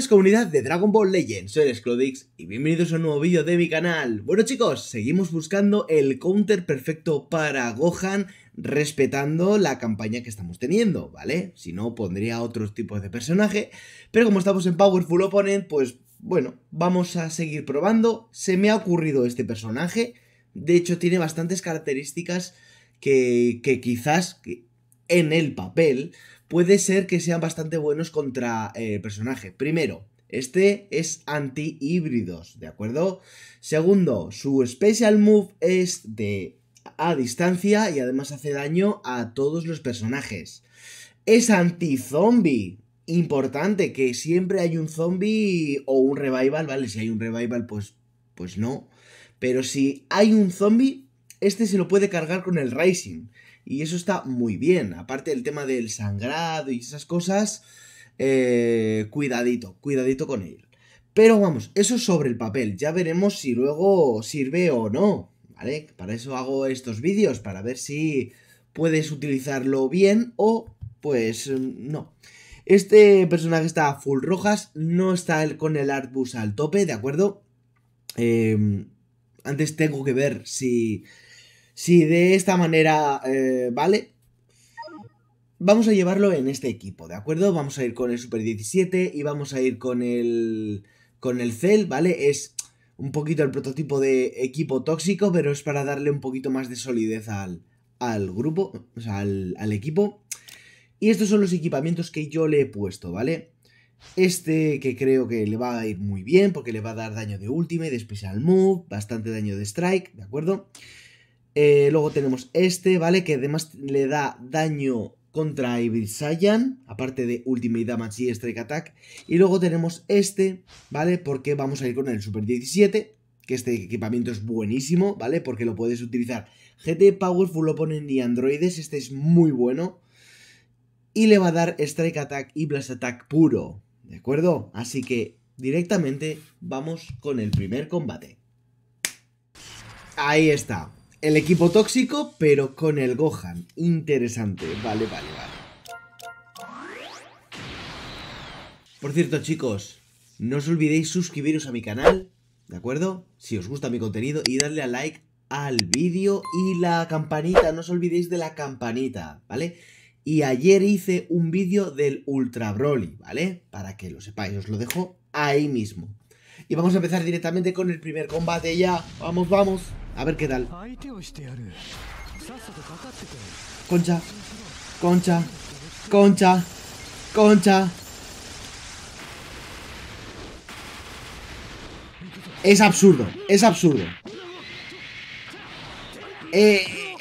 buenas comunidad de Dragon Ball Legends, soy Sclodix y bienvenidos a un nuevo vídeo de mi canal. Bueno chicos, seguimos buscando el counter perfecto para Gohan respetando la campaña que estamos teniendo, ¿vale? Si no, pondría otros tipos de personaje, pero como estamos en Powerful Opponent, pues bueno, vamos a seguir probando. Se me ha ocurrido este personaje, de hecho tiene bastantes características que, que quizás en el papel puede ser que sean bastante buenos contra el eh, personaje. Primero, este es anti-híbridos, ¿de acuerdo? Segundo, su special move es de a distancia y además hace daño a todos los personajes. Es anti-zombie. Importante que siempre hay un zombie o un revival, ¿vale? Si hay un revival, pues, pues no. Pero si hay un zombie, este se lo puede cargar con el Rising. Y eso está muy bien. Aparte del tema del sangrado y esas cosas, eh, cuidadito, cuidadito con él. Pero vamos, eso es sobre el papel. Ya veremos si luego sirve o no. ¿Vale? Para eso hago estos vídeos, para ver si puedes utilizarlo bien o pues no. Este personaje está full rojas, no está con el artbus al tope, ¿de acuerdo? Em, antes tengo que ver si si de esta manera eh, vale, vamos a llevarlo en este equipo, ¿de acuerdo? Vamos a ir con el Super 17 y vamos a ir con el, con el Cell, ¿vale? Es un poquito el prototipo de equipo tóxico, pero es para darle un poquito más de solidez al, al grupo, o sea, al, al equipo. Y estos son los equipamientos que yo le he puesto, ¿vale? Este que creo que le va a ir muy bien porque le va a dar daño de ultimate, de special move, bastante daño de strike, ¿de acuerdo? Eh, luego tenemos este, ¿vale? Que además le da daño contra Ibis Saiyan, aparte de Ultimate Damage y Strike Attack. Y luego tenemos este, ¿vale? Porque vamos a ir con el Super 17, que este equipamiento es buenísimo, ¿vale? Porque lo puedes utilizar GT, Powerful Opponent y Androides, este es muy bueno. Y le va a dar Strike Attack y Blast Attack puro, ¿de acuerdo? Así que directamente vamos con el primer combate. Ahí está. El equipo tóxico, pero con el Gohan. Interesante. Vale, vale, vale. Por cierto, chicos, no os olvidéis suscribiros a mi canal, ¿de acuerdo? Si os gusta mi contenido y darle a like al vídeo y la campanita, no os olvidéis de la campanita, ¿vale? Y ayer hice un vídeo del Ultra Broly, ¿vale? Para que lo sepáis, os lo dejo ahí mismo. Y vamos a empezar directamente con el primer combate ya. Vamos, vamos. A ver qué tal. Concha. Concha. Concha. Concha. Es absurdo. Es absurdo. Eh...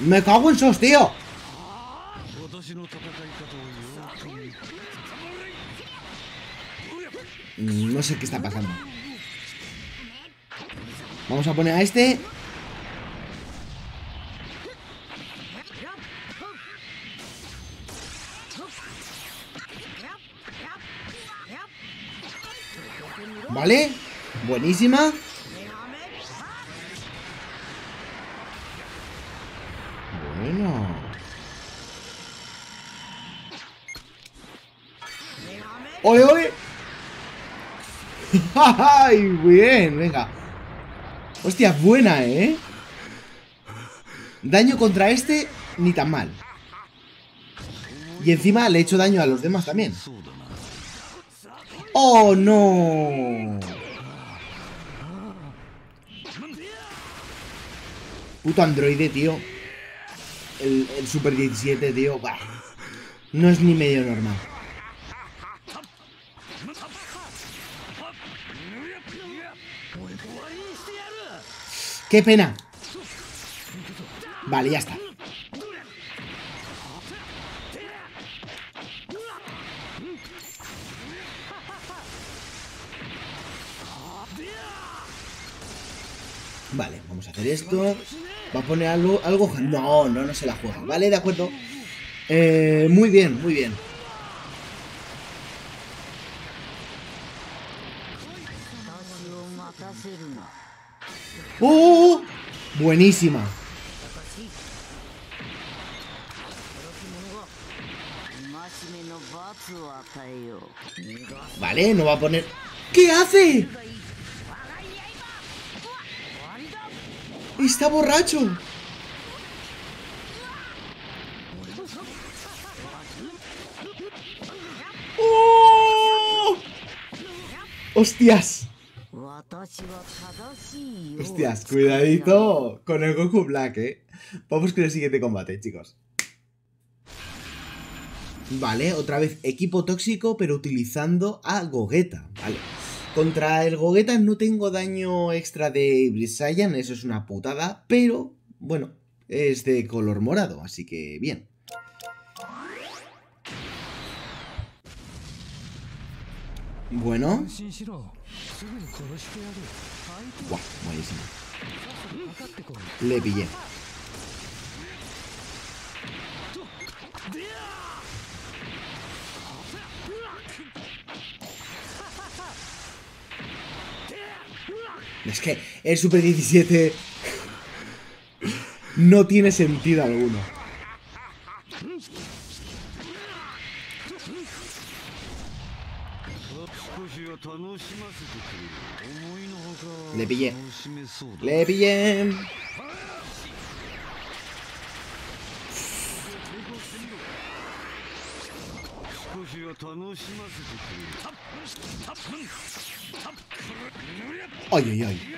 Me cago en sos, tío. No sé qué está pasando. Vamos a poner a este. Vale. Buenísima. Bueno. ¡Ole, ole! ¡Ay, bien! Venga. Hostia, buena, ¿eh? Daño contra este, ni tan mal. Y encima le he hecho daño a los demás también. ¡Oh, no! Puto androide, tío. El, Super 17, tío. No es ni medio normal. ¡Qué pena! Vale, ya está. Vale, vamos a hacer esto. ¿Va a poner algo? algo? No, no, no se la juega. Vale, de acuerdo. Eh, muy bien, muy bien. ¡Oh! Buenísima. Vale, no va a poner... ¿Qué hace? Está borracho. ¡Oh! ¡Hostias! Hostias, cuidadito con el Goku Black, eh. Vamos con el siguiente combate, chicos. Vale, otra vez equipo tóxico, pero utilizando a Gogeta. Vale. Contra el Gogeta no tengo daño extra de Brisayan, eso es una putada, pero bueno, es de color morado, así que bien. Bueno. Buah, buenísimo. Le pillé. Es que el Super 17 no tiene sentido alguno. Le pillé. Le pillé. Ay.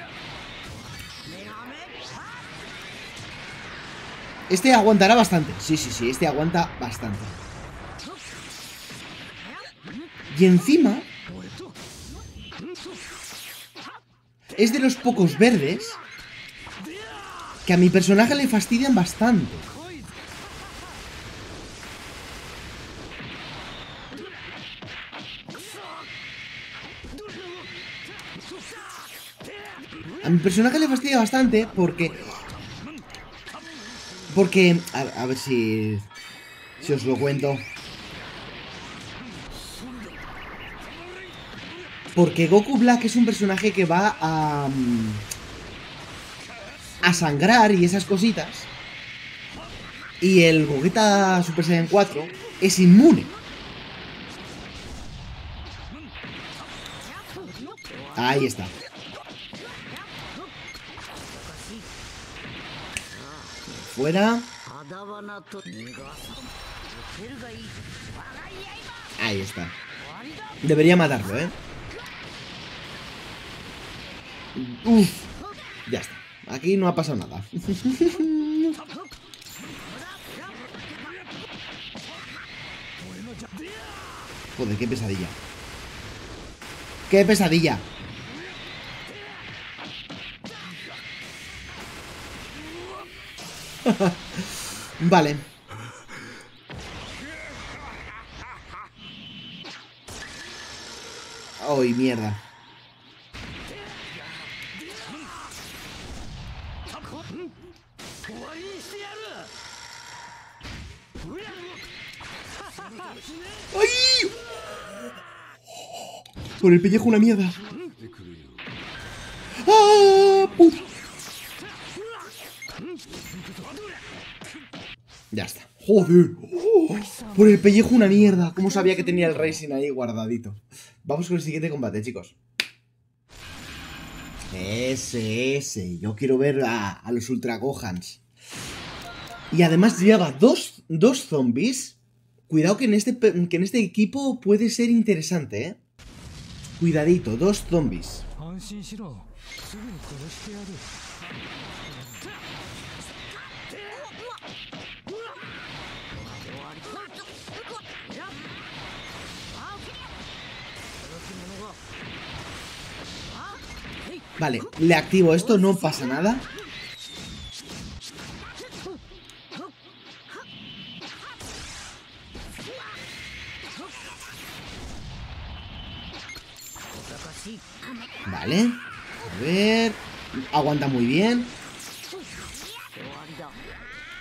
Este aguantará bastante. Sí, sí, sí, este aguanta bastante. Y encima... Es de los pocos verdes que a mi personaje le fastidian bastante. A mi personaje le fastidia bastante porque... Porque... A, ver si... Si os lo cuento. Porque Goku Black es un personaje que va a... A sangrar y esas cositas. Y el Gogeta Super Saiyan 4 es inmune. Ahí está. Fuera. Ahí está. Debería matarlo, ¿eh? Uf. Ya está. Aquí no ha pasado nada. Joder, qué pesadilla. ¡Qué pesadilla! vale. ¡Ay, mierda! Por el pellejo una mierda. ¡Ah! Puta. Ya está. ¡Joder! ¡Oh! por el pellejo una mierda. ¿Cómo sabía que tenía el Racing ahí guardadito? Vamos con el siguiente combate, chicos. Ese, ese. Yo quiero ver a, los Ultra Gohans. Y además lleva dos, dos zombies. Cuidado que en, este, que en este equipo puede ser interesante, ¿eh? Cuidadito, dos zombies. Vale, le activo esto, no pasa nada. Vale. A ver. Aguanta muy bien.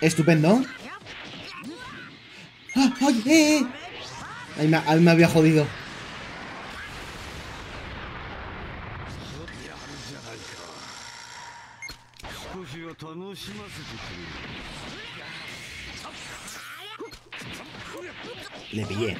Estupendo. ¡Ah! ¡Ay! ¡Eh! eh! Ahí me, ahí había jodido. Le pillé.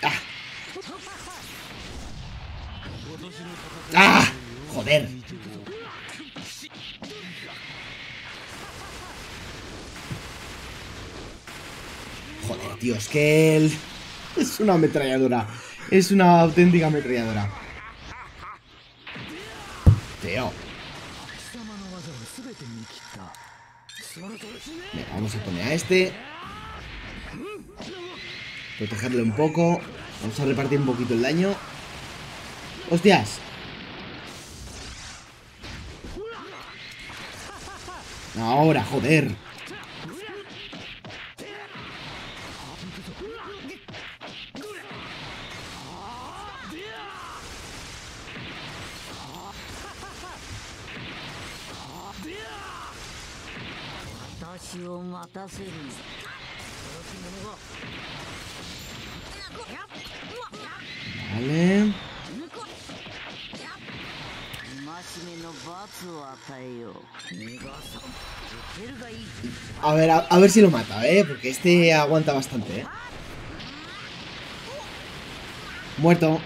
¡Ah! ¡Ah! ¡Joder! Joder, tío, es que él... Es una ametralladora. Es una auténtica ametralladora. A poner a este. Protegerle un poco. Vamos a repartir un poquito el daño. ¡Hostias! Ahora, joder. Vale. A ver, a, a ver si lo mata, ¿eh? Porque este aguanta bastante, ¿eh? Muerto.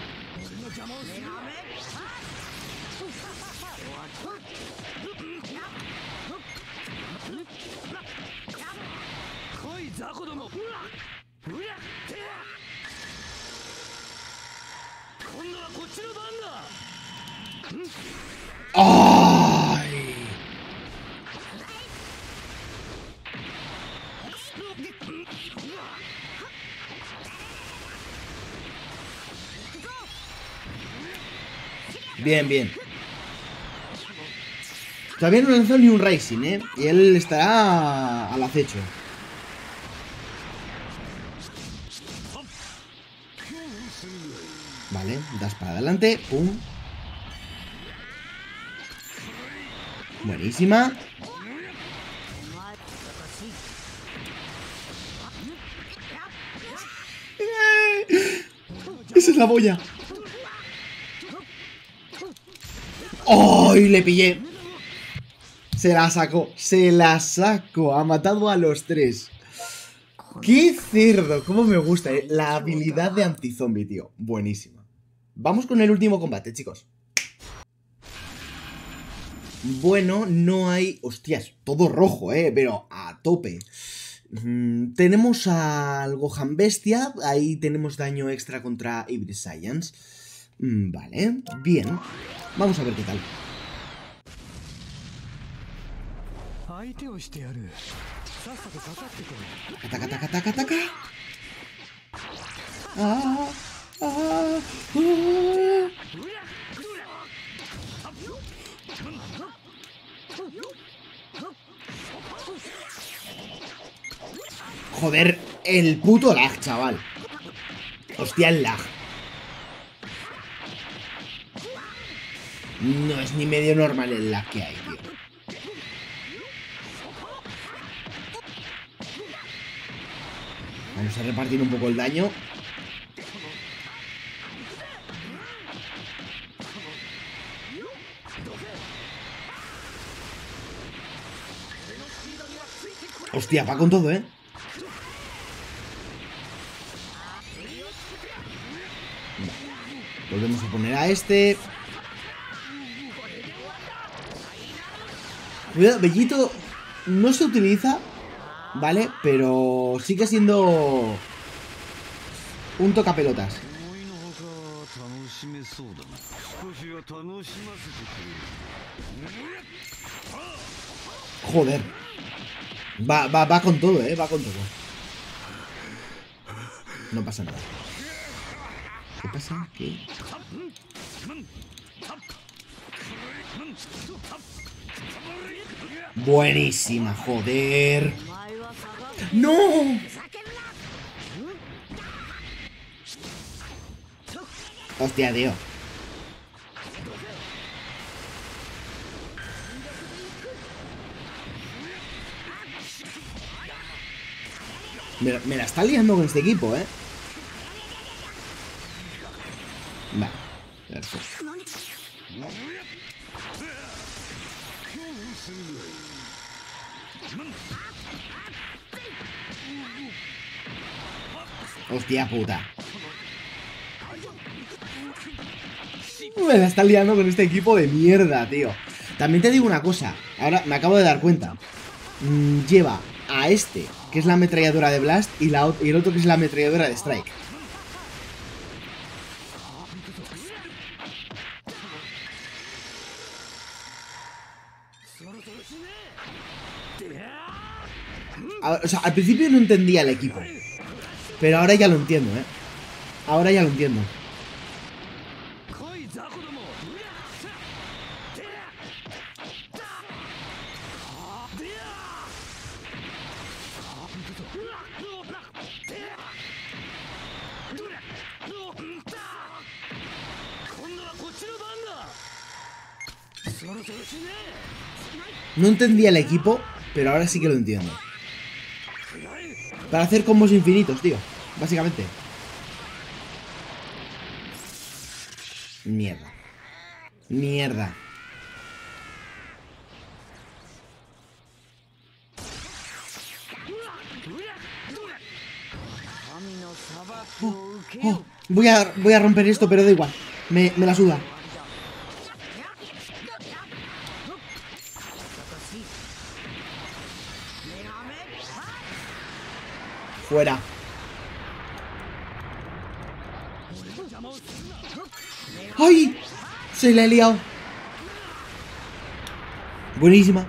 Bien, bien. Todavía no lanzado ni un Racing, ¿eh? Y él estará al acecho. Vale, das para adelante. Pum. Buenísima. Esa es la boya. ¡Ay! le pillé. Se la sacó. Se la sacó. Ha matado a los tres. ¡Qué cerdo! ¿Cómo me gusta? eh? La habilidad de antizombie, tío. Buenísima. Vamos con el último combate, chicos. Bueno, no hay... Hostias, todo rojo, ¿eh? Pero a tope. Mm, tenemos al Gohan Bestia. Ahí tenemos daño extra contra Hybrid Science. Mm, vale, bien. Vamos a ver qué tal. Ataca, ataca, ataca, ataca. Ah. Joder, el puto lag, chaval. Hostia, el lag. No es ni medio normal el lag que hay, tío. Vamos a repartir un poco el daño. Hostia, va con todo, ¿eh? Volvemos a poner a este. Cuidado, Bellito no se utiliza, ¿vale? Pero sigue siendo un tocapelotas. Joder. Va, va, va con todo, ¿eh? Va con todo. No pasa nada. ¿Qué pasa? ¿Qué? Buenísima, joder. ¡No! Hostia, tío. Me, la está liando con este equipo, ¿eh? Vale. Hostia puta. Me la está liando con este equipo de mierda, tío. También te digo una cosa. Ahora me acabo de dar cuenta. Mm, lleva a este, que es la ametralladora de Blast, y, el otro que es la ametralladora de Strike. O sea, al principio no entendía el equipo. Pero ahora ya lo entiendo, ¿eh? Ahora ya lo entiendo. No entendía el equipo, pero ahora sí que lo entiendo. Para hacer combos infinitos, tío. Básicamente. Mierda. Mierda. Oh, voy, a, voy a romper esto, pero da igual. Me, me la suda. Fuera. ¡Ay! Se la he liado. Buenísima.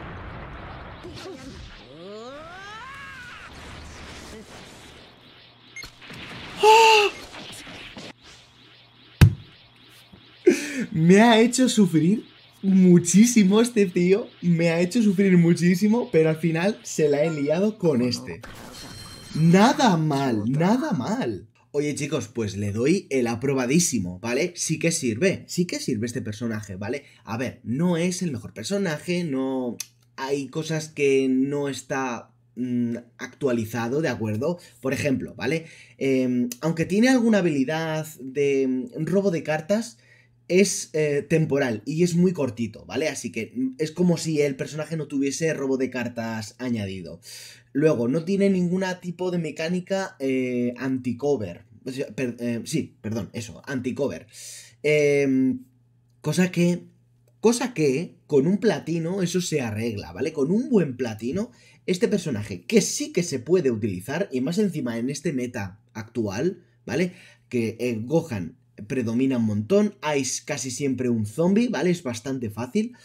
¡Ah! Me ha hecho sufrir muchísimo este tío. Me ha hecho sufrir muchísimo, pero al final se la he liado con este. Nada mal, nada mal. Oye chicos, pues le doy el aprobadísimo, ¿vale? Sí que sirve, sí que sirve este personaje, ¿vale? A ver, no es el mejor personaje, no... Hay cosas que no está mm, actualizado, ¿de acuerdo? Por ejemplo, ¿vale? Eh, aunque tiene alguna habilidad de mm, robo de cartas, es eh, temporal y es muy cortito, ¿vale? Así que es como si el personaje no tuviese robo de cartas añadido. Luego, no tiene ningún tipo de mecánica eh, anti-cover. Eh, sí, perdón, eso, anti-cover. Eh, cosa que. Cosa que con un platino eso se arregla, ¿vale? Con un buen platino, este personaje que sí que se puede utilizar, y más encima en este meta actual, ¿vale? Que Gohan predomina un montón, hay casi siempre un zombie, ¿vale? Es bastante fácil.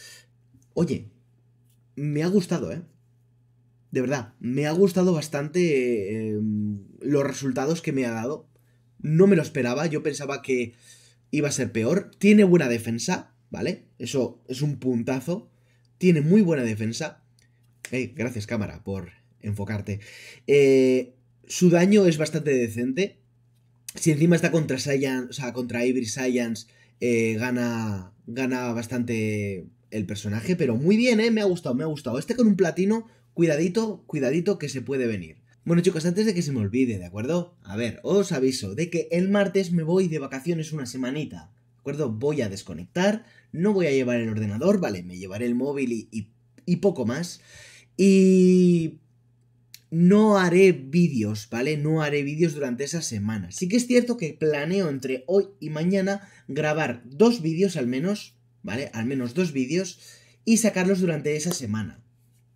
Oye, me ha gustado, ¿eh? De verdad, me ha gustado bastante eh, los resultados que me ha dado. No me lo esperaba, yo pensaba que iba a ser peor. Tiene buena defensa, ¿vale? Eso es un puntazo. Tiene muy buena defensa. Ey, gracias cámara por enfocarte. Eh, su daño es bastante decente. Si encima está contra Saiyan, o sea, contra Avery Science, eh, gana, gana bastante el personaje, pero muy bien, ¿eh? Me ha gustado, me ha gustado. Este con un platino, cuidadito, cuidadito que se puede venir. Bueno chicos, antes de que se me olvide, ¿de acuerdo? A ver, os aviso de que el martes me voy de vacaciones una semanita, ¿de acuerdo? Voy a desconectar, no voy a llevar el ordenador, ¿vale? Me llevaré el móvil y, y poco más. Y no haré vídeos, ¿vale? No haré vídeos durante esa semana. Sí que es cierto que planeo entre hoy y mañana grabar dos vídeos al menos, ¿vale? Al menos dos vídeos y sacarlos durante esa semana.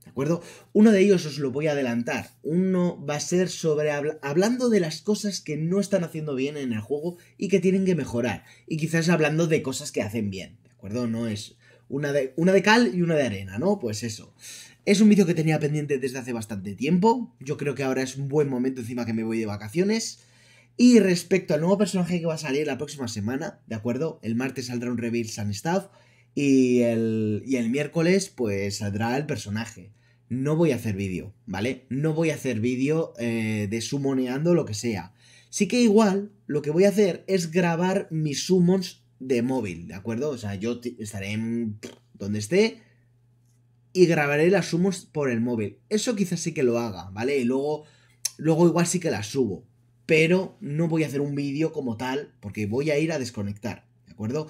¿De acuerdo? Uno de ellos os lo voy a adelantar. Uno va a ser sobre habla hablando de las cosas que no están haciendo bien en el juego y que tienen que mejorar. Y quizás hablando de cosas que hacen bien. ¿De acuerdo? No es una de, una de cal y una de arena, ¿no? Pues eso. Es un vídeo que tenía pendiente desde hace bastante tiempo. Yo creo que ahora es un buen momento encima que me voy de vacaciones. Y respecto al nuevo personaje que va a salir la próxima semana, ¿de acuerdo? El martes saldrá un reveal Sun Staff y el, y el miércoles pues saldrá el personaje. No voy a hacer vídeo, ¿vale? No voy a hacer vídeo eh, de summoneando lo que sea. Sí que igual lo que voy a hacer es grabar mis summons de móvil, ¿de acuerdo? O sea, yo estaré en donde esté y grabaré las summons por el móvil. Eso quizás sí que lo haga, ¿vale? Y luego luego igual sí que las subo. Pero no voy a hacer un vídeo como tal, porque voy a ir a desconectar, ¿de acuerdo?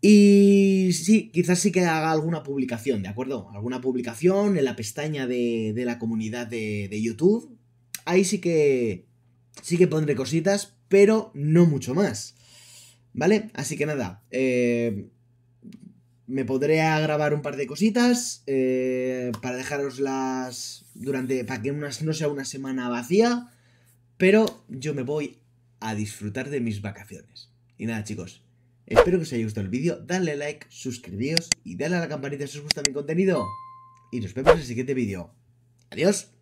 Y sí, quizás sí que haga alguna publicación, ¿de acuerdo? Alguna publicación en la pestaña de, de la comunidad de, de YouTube. Ahí sí que. Sí que pondré cositas, pero no mucho más. ¿Vale? Así que nada. Eh, me podré grabar un par de cositas eh, para dejaroslas durante. para que unas, no sea una semana vacía. Pero yo me voy a disfrutar de mis vacaciones. Y nada, chicos. Espero que os haya gustado el vídeo. Dale like, suscribíos y dale a la campanita si os gusta mi contenido. Y nos vemos en el siguiente vídeo. Adiós.